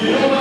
예.